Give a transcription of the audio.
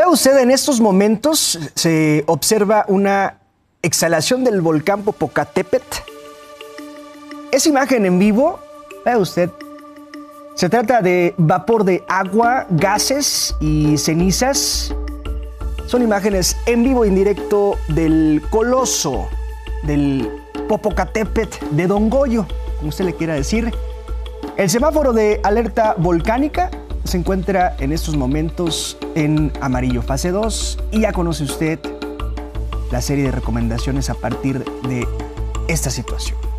Vea usted, en estos momentos se observa una exhalación del volcán Popocatépetl. Esa imagen en vivo, vea usted, se trata de vapor de agua, gases y cenizas. Son imágenes en vivo en directo del coloso, del Popocatépetl de Don Goyo, como usted le quiera decir. El semáforo de alerta volcánica se encuentra en estos momentos en amarillo fase 2 y ya conoce usted la serie de recomendaciones a partir de esta situación.